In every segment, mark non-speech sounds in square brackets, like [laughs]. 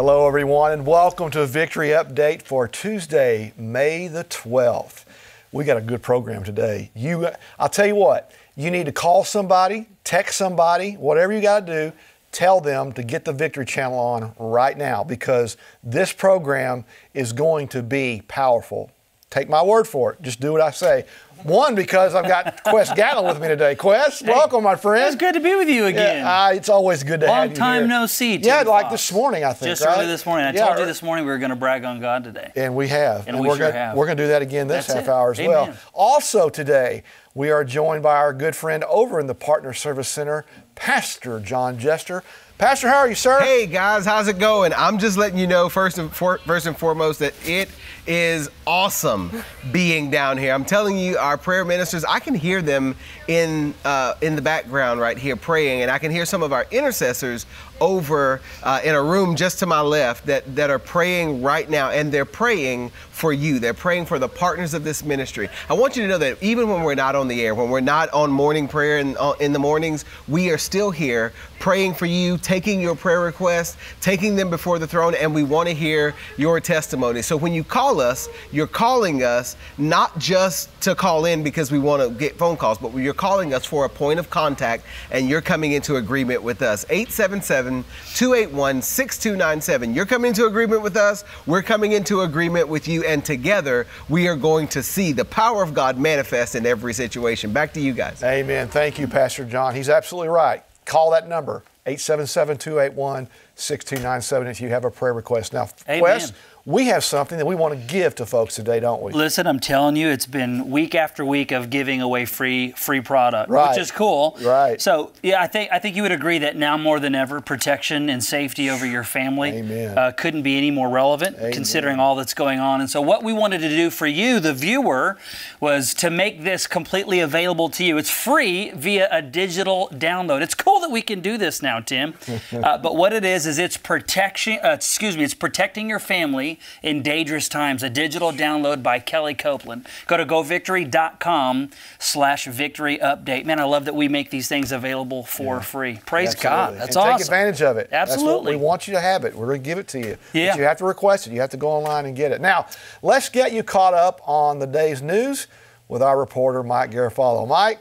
Hello, everyone, and welcome to a Victory Update for Tuesday, May the 12th. We got a good program today. You, I'll tell you what, you need to call somebody, text somebody, whatever you got to do, tell them to get the Victory Channel on right now because this program is going to be powerful. Take my word for it. Just do what I say. One, because I've got [laughs] Qwest Gatlin with me today. Qwest, hey, welcome, my friend. It's good to be with you again. Yeah, uh, it's always good to Long have you Long time here. no see. yeah, like Fox. this morning, I think. Just right? early this morning. I yeah, told you this morning we were going to brag on God today. And we have. And, and we are sure gonna, have. We're going to do that again this That's half it. hour as Amen. well. Also today, we are joined by our good friend over in the Partner Service Center, Pastor John Jester. Pastor, how are you, sir? Hey guys, how's it going? I'm just letting you know first and for, first and foremost that it is awesome being down here. I'm telling you, our prayer ministers, I can hear them in uh, in the background right here praying, and I can hear some of our intercessors over uh, in a room just to my left that that are praying right now, and they're praying for you. They're praying for the partners of this ministry. I want you to know that even when we're not on the air, when we're not on morning prayer in, uh, in the mornings, we are still here praying for you, taking your prayer requests, taking them before the throne, and we want to hear your testimony. So when you call us, you're calling us not just to call in because we want to get phone calls, but you're calling us for a point of contact and you're coming into agreement with us. 877 281 6297. You're coming into agreement with us, we're coming into agreement with you, and together we are going to see the power of God manifest in every situation. Back to you guys. Amen. Thank you, Pastor John. He's absolutely right. Call that number, 877 281 6297, if you have a prayer request. Now, Amen. Wes, we have something that we want to give to folks today, don't we? Listen, I'm telling you, it's been week after week of giving away free free product, Right. which is cool. Right. So yeah, I think I think you would agree that now more than ever, protection and safety over your family Uh, couldn't be any more relevant, Amen. considering all that's going on. And so, what we wanted to do for you, the viewer, was to make this completely available to you. It's free via a digital download. It's cool that we can do this now, Tim. uh, but what it is is it's protection. Uh, excuse me, it's protecting your family in dangerous times. A digital download by Kellie Copeland. Go to govictory.com slash victory update. Man, I love that we make these things available for free. Praise God. That's and awesome. Take advantage of it. Absolutely. we want you to have it. We're going to give it to you. Yeah. But you have to request it. You have to go online and get it. Now, let's get you caught up on the day's news with our reporter, Mike Garofalo. Mike?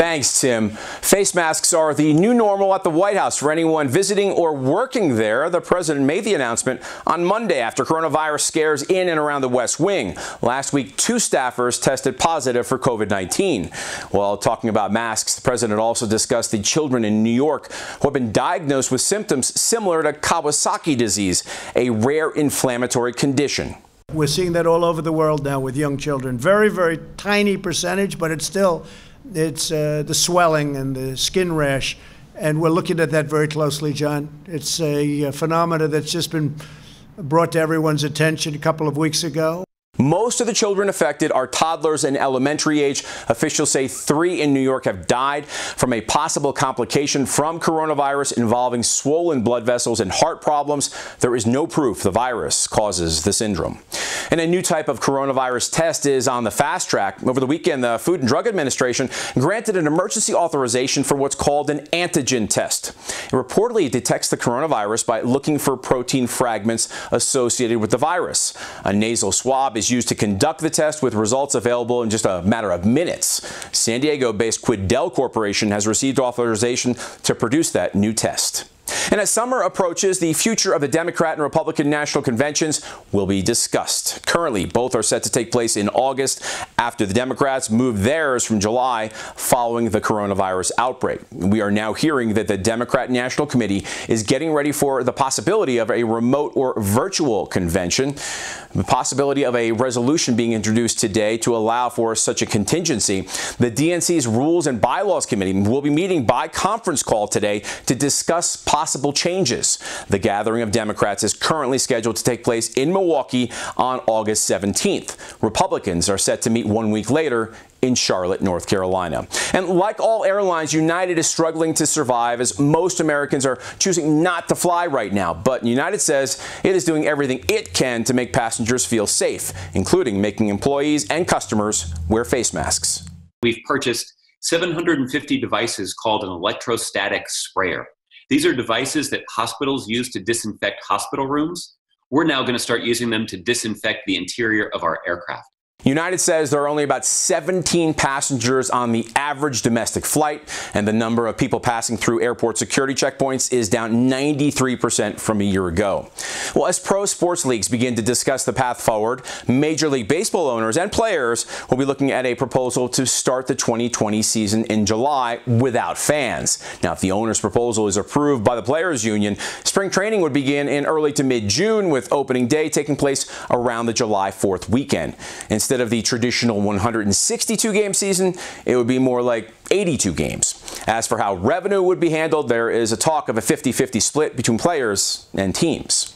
Thanks, Tim. Face masks are the new normal at the White House for anyone visiting or working there. The president made the announcement on Monday after coronavirus scares in and around the West Wing. Last week, two staffers tested positive for COVID 19. While talking about masks, the president also discussed the children in New York who have been diagnosed with symptoms similar to Kawasaki disease, a rare inflammatory condition. We're seeing that all over the world now with young children. Very, very tiny percentage, but it's still it's uh, the swelling and the skin rash, and we're looking at that very closely, John. It's a, uh phenomenon that's just been brought to everyone's attention a couple of weeks ago. Most of the children affected are toddlers and elementary age. Officials say three in New York have died from a possible complication from coronavirus involving swollen blood vessels and heart problems. There is no proof the virus causes the syndrome. And a new type of coronavirus test is on the fast track. Over the weekend, the Food and Drug Administration granted an emergency authorization for what's called an antigen test. It reportedly detects the coronavirus by looking for protein fragments associated with the virus. A nasal swab is used to conduct the test with results available in just a matter of minutes. San Diego based Quidel Corporation has received authorization to produce that new test. And as summer approaches, the future of the Democrat and Republican national conventions will be discussed. Currently, both are set to take place in August after the Democrats moved theirs from July following the coronavirus outbreak. We are now hearing that the Democrat National Committee is getting ready for the possibility of a remote or virtual convention. The possibility of a resolution being introduced today to allow for such a contingency. The DNC's Rules and Bylaws Committee will be meeting by conference call today to discuss possible changes. The gathering of Democrats is currently scheduled to take place in Milwaukee on August 17th. Republicans are set to meet one week later in Charlotte, North Carolina. And like all airlines, United is struggling to survive as most Americans are choosing not to fly right now. But United says it is doing everything it can to make passengers feel safe, including making employees and customers wear face masks. We've purchased 750 devices called an electrostatic sprayer. These are devices that hospitals use to disinfect hospital rooms. We're now going to start using them to disinfect the interior of our aircraft. United says there are only about 17 passengers on the average domestic flight, and the number of people passing through airport security checkpoints is down 93% from a year ago. Well, as pro sports leagues begin to discuss the path forward, Major League Baseball owners and players will be looking at a proposal to start the 2020 season in July without fans. Now, if the owner's proposal is approved by the Players Union, spring training would begin in early to mid June, with opening day taking place around the July 4th weekend. Instead Instead of the traditional 162 game season, it would be more like 82 games. As for how revenue would be handled, there is a talk of a 50 50 split between players and teams.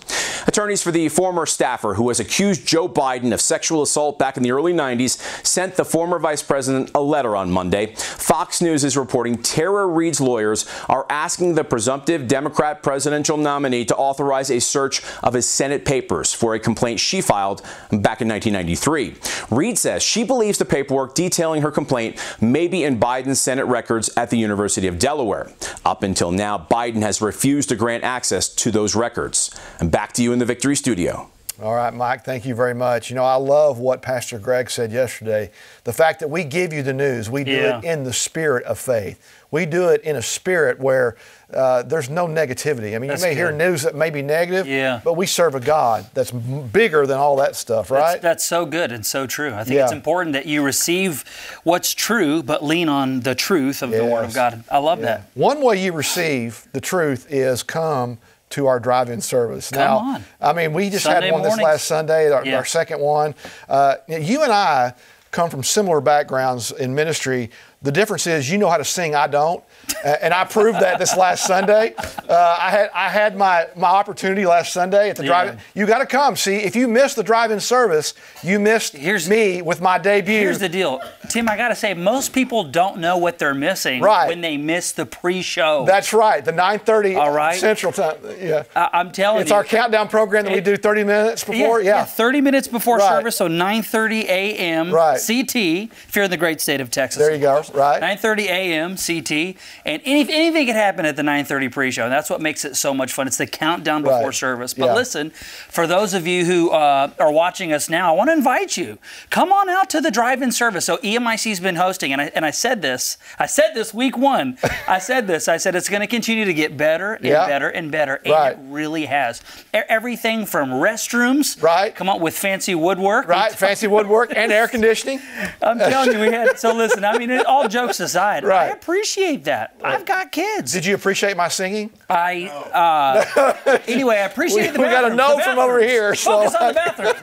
Attorneys for the former staffer who has accused Joe Biden of sexual assault back in the early 90s sent the former vice president a letter on Monday. Fox News is reporting Tara Reade's lawyers are asking the presumptive Democrat presidential nominee to authorize a search of his Senate papers for a complaint she filed back in 1993. Reade says she believes the paperwork detailing her complaint may be in Biden's Senate records at the University of Delaware. Up until now, Biden has refused to grant access to those records. And back to you in the Victory Studio. All right, Mike, thank you very much. You know, I love what Pastor Greg said yesterday. The fact that we give you the news, we do Yeah. it in the spirit of faith. We do it in a spirit where uh, there's no negativity. I mean, That's you may hear news that may be negative, Yeah. but we serve a God that's bigger than all that stuff, right? that's so good and so true. I think Yeah. it's important that you receive what's true, but lean on the truth of the Word of God. I love that. One way you receive the truth is come to our drive-in service. Come now, on. I mean, we just Sunday had one mornings. this last Sunday, our, Yeah. our second one. Uh, you and I come from similar backgrounds in ministry. The difference is you know how to sing, I don't, Uh, and I proved that this last Sunday. Uh, I had I had my my opportunity last Sunday at the Yeah. drive-in. You got to come. See, if you missed the drive-in service, you missed Here's- me with my debut. Here's the deal, Tim. I got to say, most people don't know what they're missing Right. when they miss the pre-show. That's right. The 9:30 All right. Central Time. Yeah. I, I'm telling It's you, it's our countdown program that we do 30 minutes before. Yeah. 30 minutes before Right. service, so 9:30 a.m. Right. CT. If you're in the great state of Texas. There you go. Right. 9:30 a.m. CT, and any, anything can happen at the 9:30 pre-show. And that's what makes it so much fun. It's the countdown before Right. service. But Yeah. listen, for those of you who uh, are watching us now, I want to invite you. Come on out to the drive-in service. So EMIC's been hosting, and I, and I said this. I said this week one. [laughs] I said this. I said it's going to continue to get better and Yeah. better and better, and Right. it really has. Everything from restrooms, Right. Come on with fancy woodwork, Right. Fancy woodwork and air conditioning. [laughs] I'm telling you, we had. So listen, I mean, it, all jokes aside, I appreciate that. I've got kids. Did you appreciate my singing? I uh, anyway, I appreciate We- the we got a note from over bathrooms. here, so Focus on the I- bathrooms.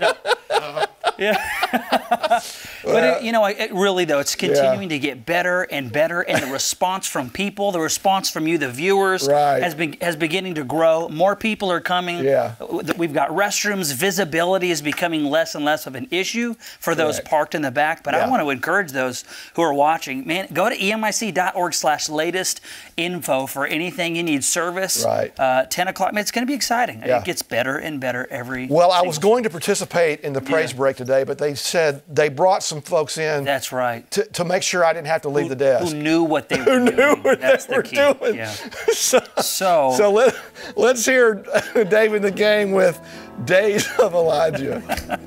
No. [laughs] yeah. but it, you know, it really though, it's continuing to get better and better, and the response from people, the response from you, the viewers, Right. has been has beginning to grow. More people are coming. Yeah. We've got restrooms. Visibility is becoming less and less of an issue for those Correct. parked in the back. But I want to encourage those who are watching, man, go to E emic.org/slash latest info for anything you need service. Right. Uh, 10 o'clock. Man, it's going to be exciting. Yeah. It gets better and better every. Well, I was going to participate in the praise Yeah. break today, but they said they brought some folks in That's right. to, to make sure I didn't have to leave the desk. Who knew what they [laughs] were doing? knew what That's they the were key. doing. Yeah. [laughs] so, So, so let, let's hear [laughs] David the game with Days of Elijah.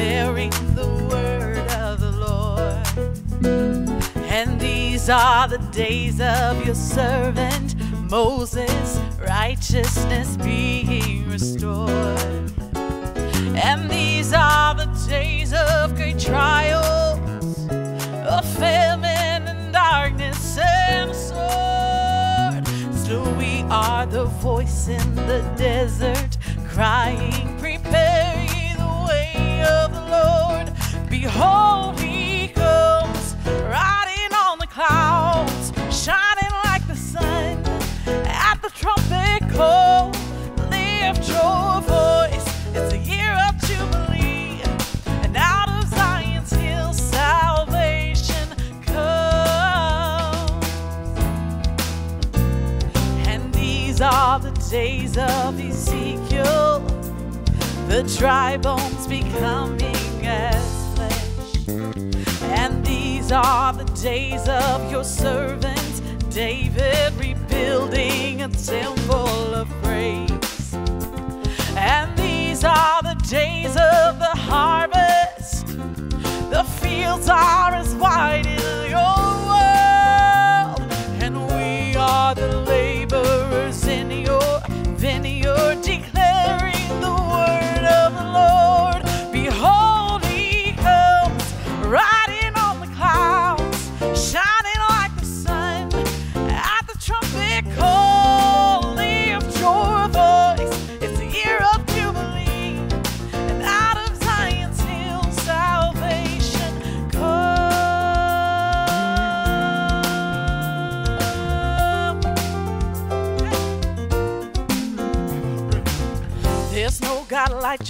Declaring the word of the Lord. And these are the days of your servant Moses, righteousness being restored. And these are the days of great trials, of famine and darkness and sword. Still, we are the voice in the desert, crying, days of Ezekiel, the dry bones becoming as are the days of your servant David, rebuilding a temple of praise. And these are the days of the harvest. The fields are as wide as your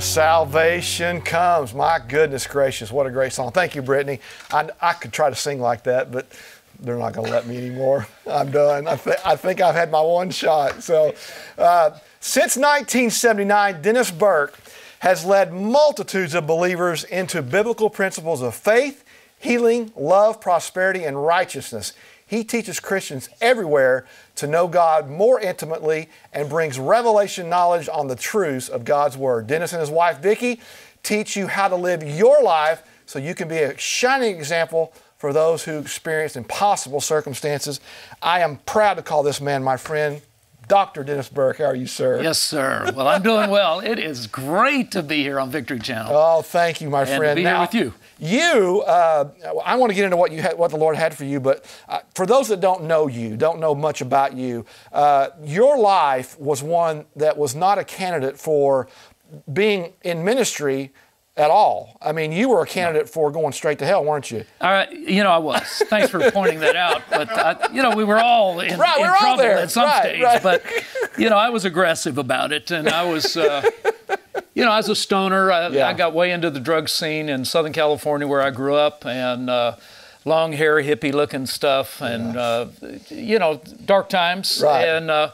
Salvation comes. My goodness gracious, what a great song. Thank you, Brittany. I, I could try to sing like that, but they're not going to let me anymore. [laughs] I'm done. I, th- I think I've had my one shot. So, uh, since 1979, Dennis Burke has led multitudes of believers into biblical principles of faith, healing, love, prosperity, and righteousness. He teaches Christians everywhere to know God more intimately and brings revelation knowledge on the truths of God's Word. Dennis and his wife, Vikki, teach you how to live your life so you can be a shining example for those who experience impossible circumstances. I am proud to call this man my friend, Dr. Dennis Burke. How are you, sir? Yes, sir. Well, I'm doing well. It is great to be here on Victory Channel. Oh, thank you, my And to friend. be here with you. You, uh, I want to get into what you had, what the Lord had for you, but uh, for those that don't know you, don't know much about you, uh, your life was one that was not a candidate for being in ministry at all. I mean, you were a candidate for going straight to hell, weren't you? All right, you know, I was. Thanks for pointing that out. But, I, you know, we were all in, Right, in we're all trouble there. at some Right, stage. right. But, you know, I was aggressive about it. And I was, uh, you know, as a stoner, I, Yeah. I got way into the drug scene in Southern California where I grew up. And, uh, Long hair, hippie looking stuff, and uh, you know, dark times. Right. And uh,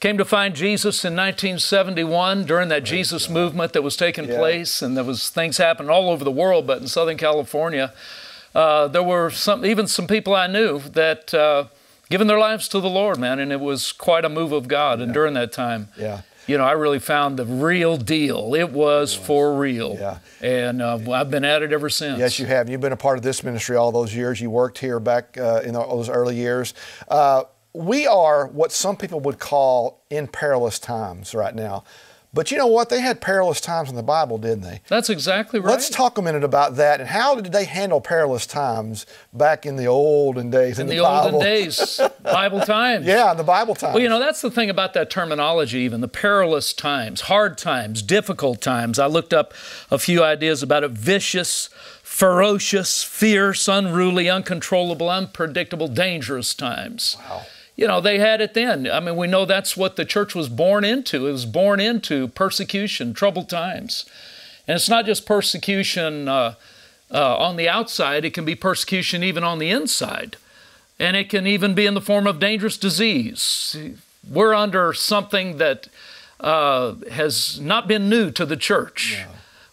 came to find Jesus in 1971 during that Jesus movement that was taking Yeah. place, and there was things happening all over the world, but in Southern California, uh, there were some even some people I knew that uh, given their lives to the Lord, man, and it was quite a move of God. And during that time, Yeah. you know, I really found the real deal. It was, for real. Yeah. And uh, I've been at it ever since. Yes, you have. You've been a part of this ministry all those years. You worked here back uh, in those early years. Uh, we are what some people would call in perilous times right now. But you know what? They had perilous times in the Bible, didn't they? That's exactly right. Let's talk a minute about that and how did they handle perilous times back in the olden days in, in the, the, Bible? olden days, [laughs] Bible times. Yeah, in the Bible times. Well, you know, that's the thing about that terminology, even the perilous times, hard times, difficult times. I looked up a few ideas about it vicious, ferocious, fierce, unruly, uncontrollable, unpredictable, dangerous times. Wow. You know, they had it then. I mean, we know that's what the church was born into. It was born into persecution, troubled times. And it's not just persecution uh, uh, on the outside, it can be persecution even on the inside. And it can even be in the form of dangerous disease. We're under something that uh, has not been new to the church.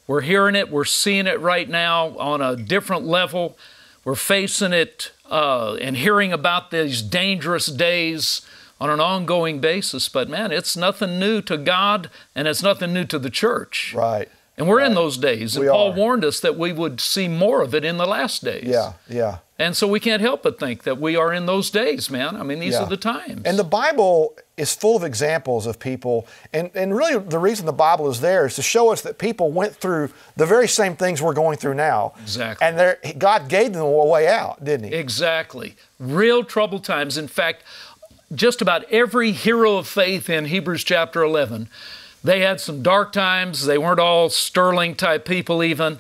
We're hearing it, we're seeing it right now on a different level. We're facing it uh, and hearing about these dangerous days on an ongoing basis. But man, it's nothing new to God and it's nothing new to the church. Right. And we're in those days. And We Paul are. warned us that we would see more of it in the last days. Yeah, yeah. And so we can't help but think that we are in those days, man. I mean, these Yeah. are the times. And the Bible is full of examples of people, and, and really the reason the Bible is there is to show us that people went through the very same things we're going through now. Exactly. And God gave them a way out, didn't He? Exactly. Real troubled times. In fact, just about every hero of faith in Hebrews chapter 11, they had some dark times. They weren't all sterling type people, even,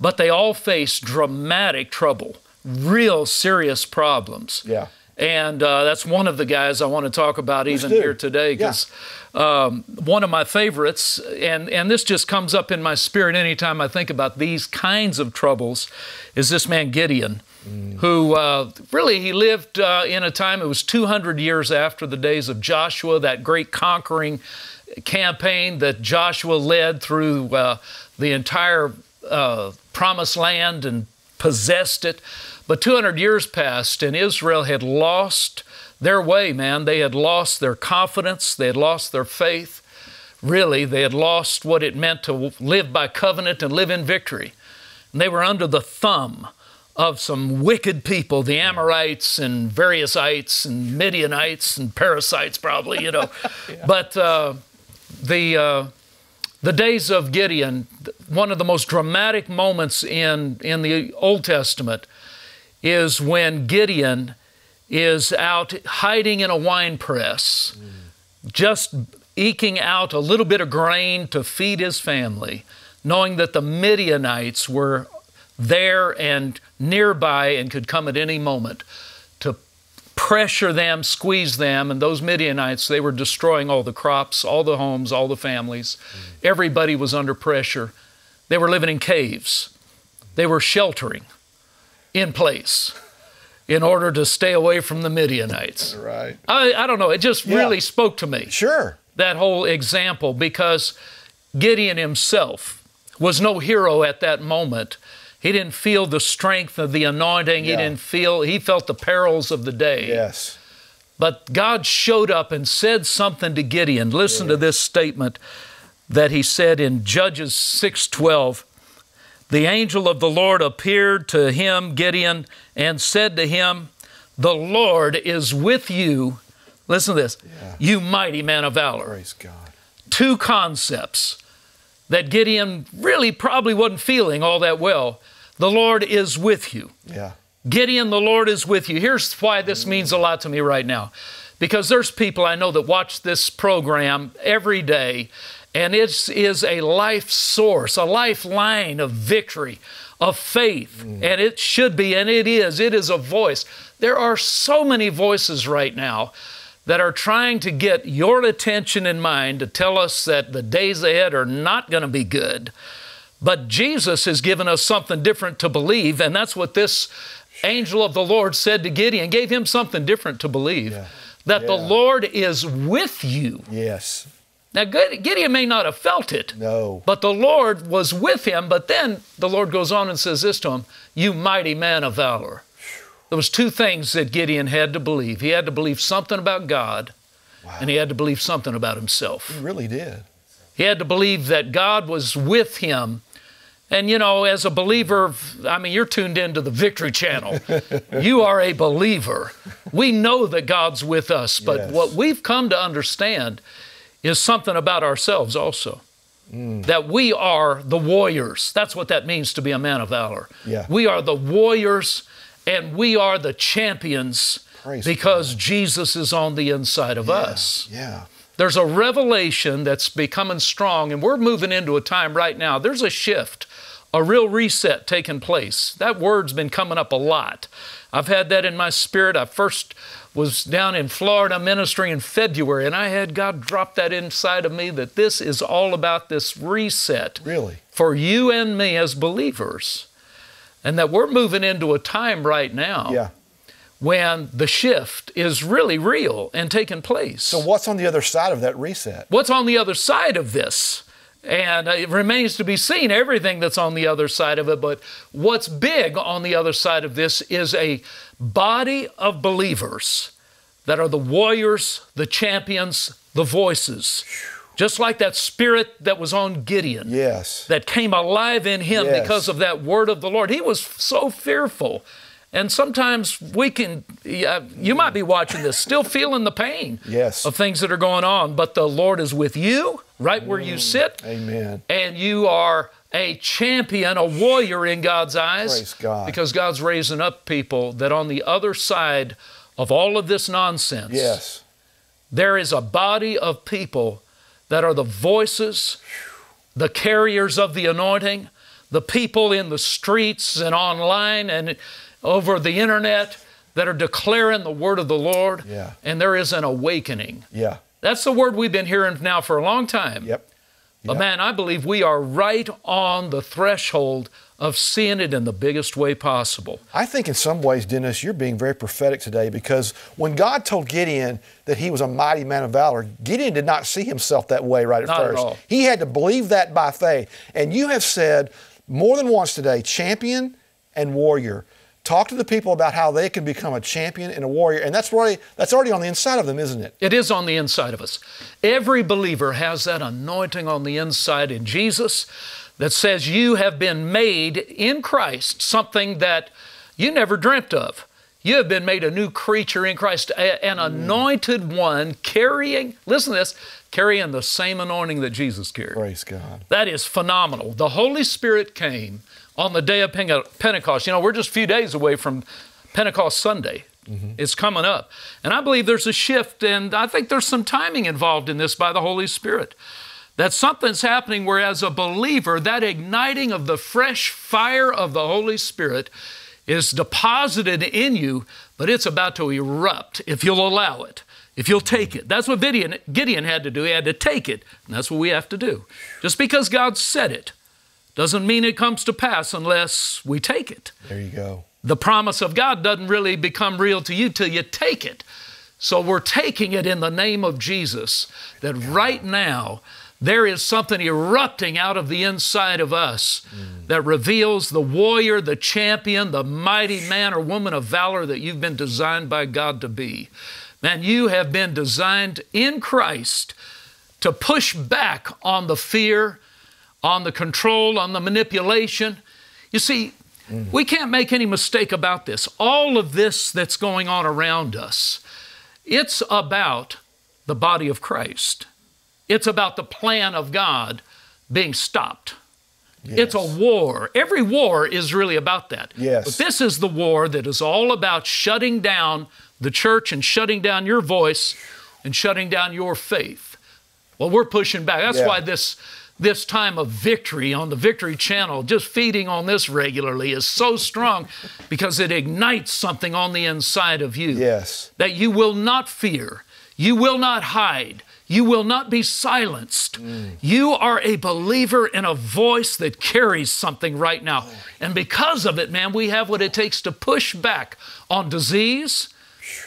but they all faced dramatic trouble, real serious problems. Yeah. And uh, that's one of the guys I want to talk about even do. here today because um, one of my favorites, and, and this just comes up in my spirit anytime I think about these kinds of troubles, is this man Gideon, who uh, really he lived uh, in a time, it was 200 years after the days of Joshua, that great conquering campaign that Joshua led through uh, the entire uh, promised land and possessed it. But 200 years passed, and Israel had lost their way, man. They had lost their confidence, they had lost their faith. Really, they had lost what it meant to live by covenant and live in victory. And they were under the thumb of some wicked people, the Amorites and variousites and Midianites and parasites, probably, you know. [laughs] But uh, the uh, the days of Gideon, one of the most dramatic moments in in the Old Testament, is when Gideon is out hiding in a wine press, just eking out a little bit of grain to feed his family, knowing that the Midianites were there and nearby and could come at any moment pressure them, squeeze them, and those Midianites, they were destroying all the crops, all the homes, all the families. Mm. Everybody was under pressure. They were living in caves. They were sheltering in place in order to stay away from the Midianites. Right. I, I don't know, it just Yeah. really spoke to me Sure. that whole example because Gideon himself was no hero at that moment. He didn't feel the strength of the anointing. He didn't feel, he felt the perils of the day. Yes. But God showed up and said something to Gideon. Listen to this statement that he said in Judges 6:12. The angel of the Lord appeared to him, Gideon, and said to him, "The Lord is with you." Listen to this. You mighty man of valor Praise God. two concepts that Gideon really probably wasn't feeling all that well. The Lord is with you. Yeah. Gideon, the Lord is with you. Here's why this means a lot to me right now. Because there's people I know that watch this program every day, and it is a life source, a lifeline of victory, of faith. Mm. And it should be, and it is. It is a voice. There are so many voices right now that are trying to get your attention and mind to tell us that the days ahead are not going to be good. But Jesus has given us something different to believe, and that's what this angel of the Lord said to Gideon, gave him something different to believe. That the Lord is with you. Yes. Now, Gideon may not have felt it, No. but the Lord was with him. But then the Lord goes on and says this to him You mighty man of valor. There was two things that Gideon had to believe. He had to believe something about God, and he had to believe something about himself. He really did. He had to believe that God was with him. And you know, as a believer, I mean, you're tuned into the Victory Channel. you are a believer. We know that God's with us, but Yes. what we've come to understand is something about ourselves also. Mm. That we are the warriors. That's what that means to be a man of valor. Yeah. We are the warriors and we are the champions Praise because Jesus is on the inside of us. Yeah. There's a revelation that's becoming strong, and we're moving into a time right now. There's a shift, a real reset taking place. That word's been coming up a lot. I've had that in my spirit. I first was down in Florida ministering in February, and I had God drop that inside of me that this is all about this reset Really. for you and me as believers. And that we're moving into a time right now Yeah. When the shift is really real and taking place. So what's on the other side of that reset? What's on the other side of this? And it remains to be seen everything that's on the other side of it. But what's big on the other side of this is a body of believers that are the warriors, the champions, the voices. Just like that spirit that was on Gideon Yes. that came alive in him Yes. because of that word of the Lord. He was so fearful. And sometimes we can, you might be watching this, still feeling the pain Yes. of things that are going on, but the Lord is with you right where you sit. Mm. Amen. And you are a champion, a warrior in God's eyes. Praise God. Because God's raising up people that on the other side of all of this nonsense, Yes. there is a body of people that are the voices, the carriers of the anointing, the people in the streets and online and over the internet that are declaring the word of the Lord. Yeah. And there is an awakening. Yeah. That's the word we've been hearing now for a long time. Yep. But Yeah. man, I believe we are right on the threshold of seeing it in the biggest way possible. I think in some ways, Dennis, you're being very prophetic today because when God told Gideon that he was a mighty man of valor, Gideon did not see himself that way right at Not at first. all. He had to believe that by faith. And you have said more than once today champion and warrior. Talk to the people about how they can become a champion and a warrior. And that's already, that's already on the inside of them, isn't it? It is on the inside of us. Every believer has that anointing on the inside in Jesus that says you have been made in Christ something that you never dreamt of. You have been made a new creature in Christ, an mm. anointed one carrying, listen to this, carrying the same anointing that Jesus carried. Praise God. That is phenomenal. The Holy Spirit came on the day of Pentecost. You know, we're just a few days away from Pentecost Sunday. Mm-hmm. It's coming up. And I believe there's a shift, and I think there's some timing involved in this by the Holy Spirit. That something's happening where, as a believer, that igniting of the fresh fire of the Holy Spirit is deposited in you, but it's about to erupt if you'll allow it, if you'll take it. That's what Gideon, Gideon had to do. He had to take it, and that's what we have to do. Just because God said it doesn't mean it comes to pass unless we take it. There you go. The promise of God doesn't really become real to you till you take it. So we're taking it in the name of Jesus, that right now there is something erupting out of the inside of us that reveals the warrior, the champion, the mighty man or woman of valor that you've been designed by God to be. Man, you have been designed in Christ to push back on the fear, on the control, on the manipulation. You see, mm. we can't make any mistake about this. All of this that's going on around us, it's about the body of Christ. It's about the plan of God being stopped. It's a war. Every war is really about that. Yes. But this is the war that is all about shutting down the church and shutting down your voice and shutting down your faith. Well, we're pushing back. That's Yeah. why this this time of victory on the Victory Channel, just feeding on this regularly, is so strong because it ignites something on the inside of you Yes. that you will not fear, you will not hide, you will not be silenced. Mm. You are a believer in a voice that carries something right now. And because of it, man, we have what it takes to push back on disease,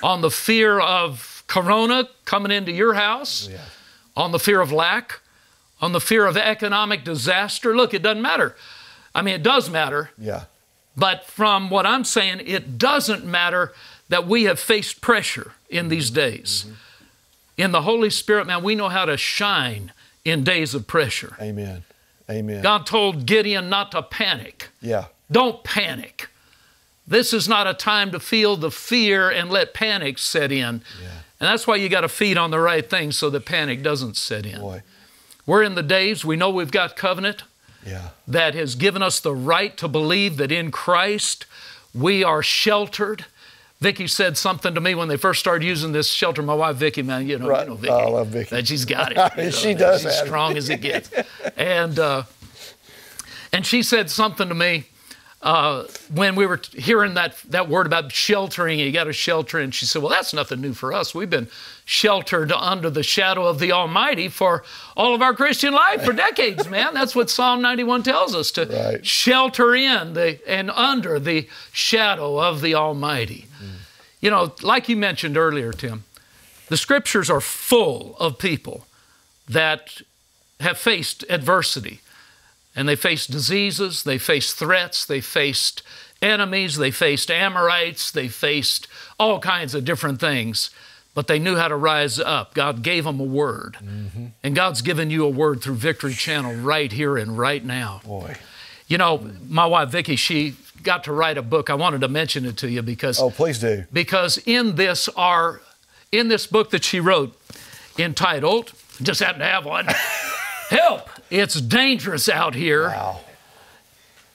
on the fear of corona coming into your house, oh, on the fear of lack, on the fear of economic disaster. Look, it doesn't matter. I mean, it does matter. Yeah. But from what I'm saying, it doesn't matter that we have faced pressure in these days. Mm-hmm. In the Holy Spirit, man, we know how to shine in days of pressure. Amen. Amen. God told Gideon not to panic. Yeah. Don't panic. This is not a time to feel the fear and let panic set in. Yeah. And that's why you got to feed on the right things so that panic doesn't set in. Boy. We're in the days, we know we've got covenant Yeah. that has given us the right to believe that in Christ we are sheltered. Vikki said something to me when they first started using this shelter. My wife, Vikki, man, you know, Right. you know Vikki. Oh, I love Vikki. That she's got [laughs] it. you know, She does She's strong as it gets. and uh, and she said something to me uh, when we were hearing that that word about sheltering. You got to shelter, and she said, "Well, that's nothing new for us. We've been sheltered under the shadow of the Almighty for all of our Christian life for decades, man. That's what Psalm 91 tells us to Right. shelter in the and under the shadow of the Almighty." You know, like you mentioned earlier, Tim, the scriptures are full of people that have faced adversity and they faced diseases, they faced threats, they faced enemies, they faced Amorites, they faced all kinds of different things, but they knew how to rise up. God gave them a word. Mm-hmm. And God's given you a word through Victory Channel right here and right now. Boy. You know, my wife Vikki, she got to write a book. I wanted to mention it to you because Oh, please do. because in this are in this book that she wrote entitled just happen to have one [laughs] help it's dangerous out here. Wow.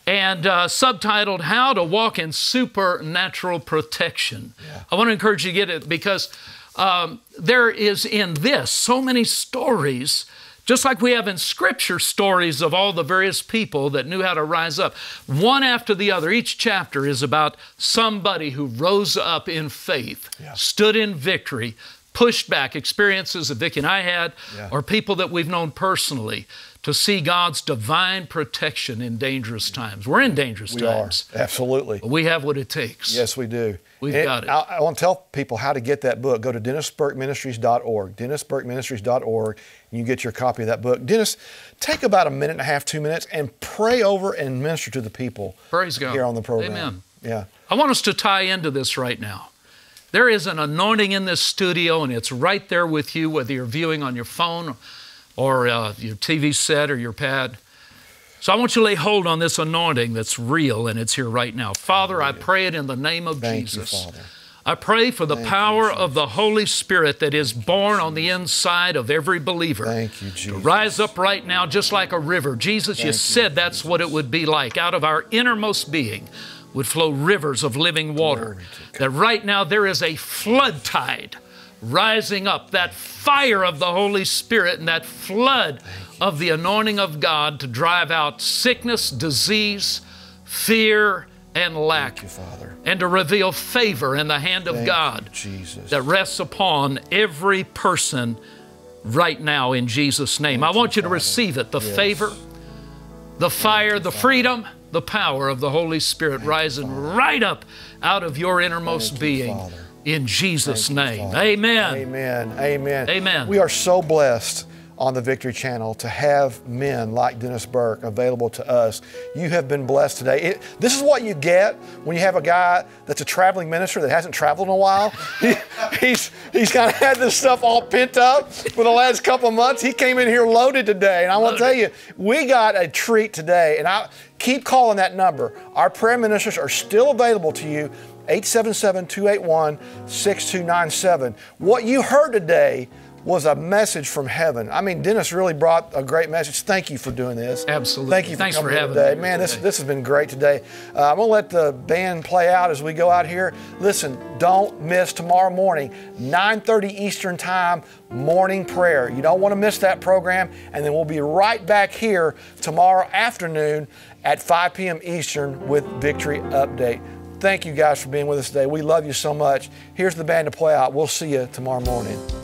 and uh, subtitled how to walk in supernatural protection. I want to encourage you to get it because um, there is in this so many stories just like we have in scripture stories of all the various people that knew how to rise up. One after the other each chapter is about somebody who rose up in faith stood in victory pushed back experiences that Vikki and I had, Yeah. or people that we've known personally, to see God's divine protection in dangerous times. We're in dangerous We times. are. Absolutely. But we have what it takes. Yes, we do. We've And got it. I, I want to tell people how to get that book. Go to DennisBurkeMinistries.org. DennisBurkeMinistries.org. And you get your copy of that book. Dennis, take about a minute and a half, two minutes, and pray over and minister to the people Praise God. here on the program. Amen. Yeah. I want us to tie into this right now. There is an anointing in this studio, and it's right there with you, whether you're viewing on your phone or uh, your TV set or your pad. So I want you to lay hold on this anointing that's real and it's here right now. Father, I pray it in the name of Thank you, Jesus. Father. I pray for the power of the Holy Spirit that is born on the inside of every believer. Thank you, To rise up right now just like a river. Jesus, you said that's what it would be like. Out of our innermost being would flow rivers of living water. That right now there is a flood tide rising up, that fire of the Holy Spirit and that flood of the anointing of God to drive out sickness, disease, fear, and lack. Father. And to reveal favor in the hand of Thank God you, Jesus. that rests upon every person right now in Jesus' name. I want you to receive it the favor, the fire, the freedom, the power of the Holy Spirit rising right up out of your innermost Thank you, being. In Jesus' you, name. Father. Amen. Amen. Amen. Amen. We are so blessed on the Victory Channel to have men like Dennis Burke available to us. You have been blessed today. It, this is what you get when you have a guy that's a traveling minister that hasn't traveled in a while. [laughs] He, he's he's kind of had this stuff all pent up for the last couple of months. He came in here loaded today, and I want to tell you, we got a treat today. And I keep calling that number. Our prayer ministers are still available to you. 877 281 6297. What you heard today was a message from heaven. I mean, Dennis really brought a great message. Thank you for doing this. Absolutely. Thank you for Thanks for coming having today. me Man, this, this has been great today. Uh, I'm going to let the band play out as we go out here. Listen, don't miss tomorrow morning, 9.30 Eastern Time, morning prayer. You don't want to miss that program. And then we'll be right back here tomorrow afternoon at 5 p.m. Eastern with Victory Update. Thank you guys for being with us today. We love you so much. Here's the band to play out. We'll see you tomorrow morning.